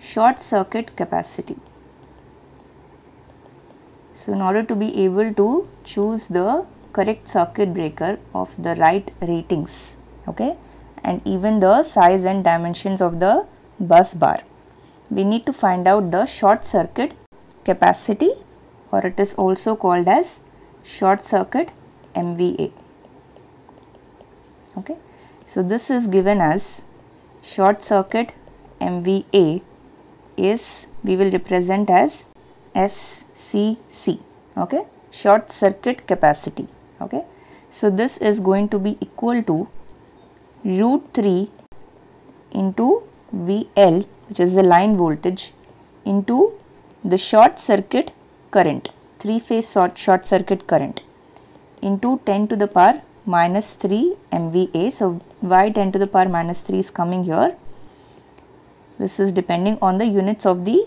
short circuit capacity. So, in order to be able to choose the correct circuit breaker of the right ratings okay, and even the size and dimensions of the bus bar, we need to find out the short circuit capacity or it is also called as short circuit MVA. Okay. So, this is given as short circuit MVA is we will represent as SCC okay short circuit capacity okay. So, this is going to be equal to root 3 into VL which is the line voltage into the short circuit current 3 phase short, short circuit current into 10 to the power minus 3 MVA. So, why 10 to the power minus 3 is coming here? This is depending on the units of the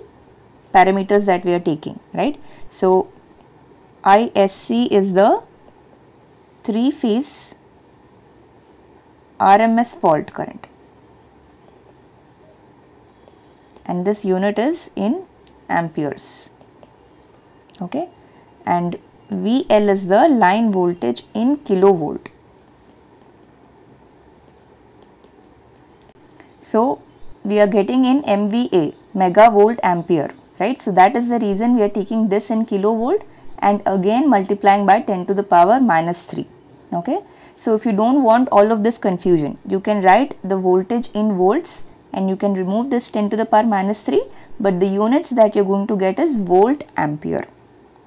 parameters that we are taking, right. So, ISC is the 3 phase RMS fault current and this unit is in amperes okay and VL is the line voltage in kilovolt. So, we are getting in MVA megavolt ampere right. So, that is the reason we are taking this in kilovolt and again multiplying by 10 to the power minus 3 okay. So, if you do not want all of this confusion you can write the voltage in volts and you can remove this 10 to the power minus 3 but the units that you are going to get is volt ampere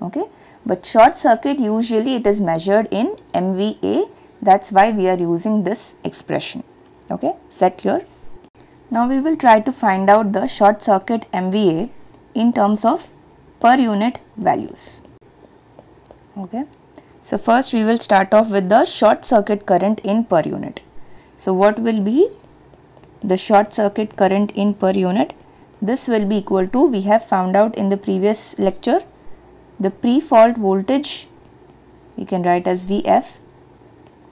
okay but short circuit usually it is measured in MVA that is why we are using this expression okay set here. Now we will try to find out the short circuit MVA in terms of per unit values okay. So first we will start off with the short circuit current in per unit. So what will be the short circuit current in per unit? This will be equal to we have found out in the previous lecture the pre-fault voltage we can write as Vf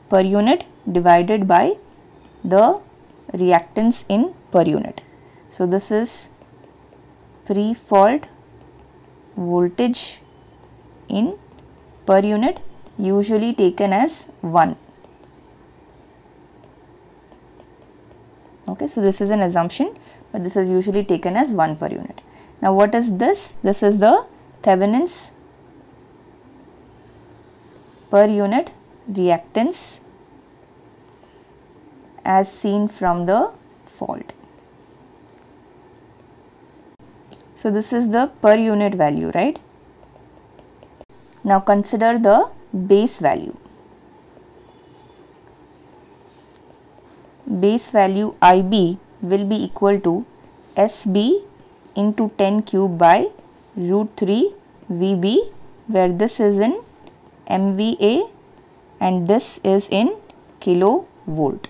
per unit divided by the reactance in per unit. So, this is pre-fault voltage in per unit usually taken as 1. Okay, so this is an assumption, but this is usually taken as 1 per unit. Now, what is this? This is the Thevenin's per unit reactance as seen from the fault. So, this is the per unit value right. Now, consider the base value. Base value IB will be equal to SB into 10 cube by root 3 VB where this is in MVA and this is in kilovolt.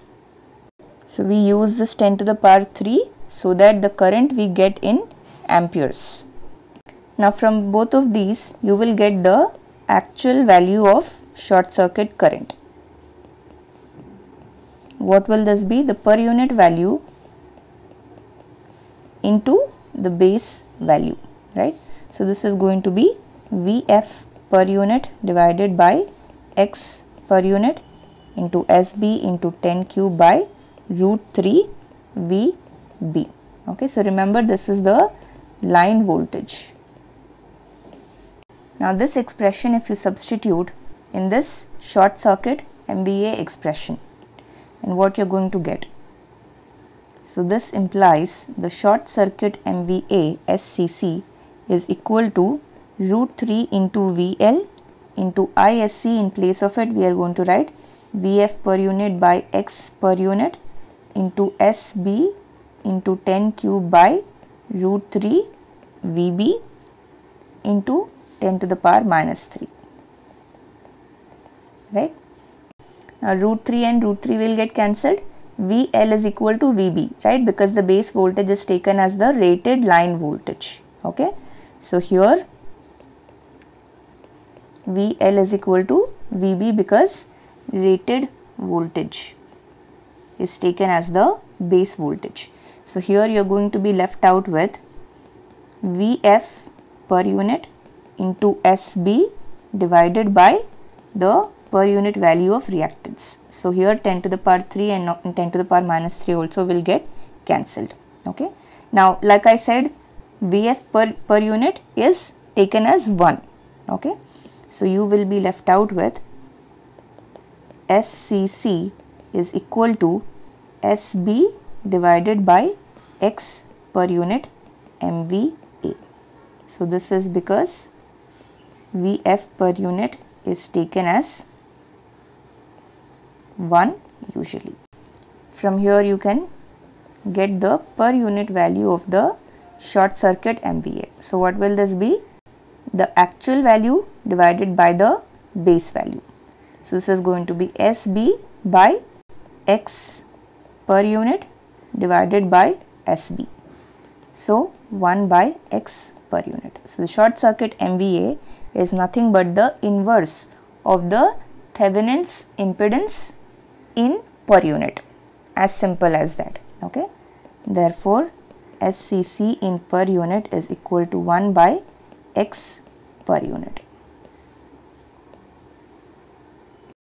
So, we use this 10 to the power 3 so that the current we get in amperes. Now, from both of these you will get the actual value of short circuit current. What will this be? The per unit value into the base value, right. So, this is going to be Vf per unit divided by x per unit into SB into 10 cube by root 3 VB. Okay, so remember this is the line voltage. Now this expression if you substitute in this short circuit MVA expression and what you are going to get. So this implies the short circuit MVA SCC is equal to root 3 into VL into ISC in place of it we are going to write VF per unit by X per unit into SB into 10 cube by root 3 VB into 10 to the power minus 3 right. Now root 3 and root 3 will get cancelled VL is equal to VB right because the base voltage is taken as the rated line voltage okay. So, here VL is equal to VB because rated voltage is taken as the base voltage. So, here you are going to be left out with Vf per unit into SB divided by the per unit value of reactance. So here 10 to the power 3 and 10 to the power minus 3 also will get cancelled. Okay. Now like I said Vf per, per unit is taken as 1. Okay. So you will be left out with SCC is equal to SB divided by X per unit MVA. So this is because Vf per unit is taken as 1 usually. From here you can get the per unit value of the short circuit MVA. So what will this be? The actual value divided by the base value. So this is going to be SB by X per unit divided by SB. So 1 by X per unit. So the short circuit MVA is nothing but the inverse of the Thevenin's impedance in per unit as simple as that okay therefore SCC in per unit is equal to 1 by x per unit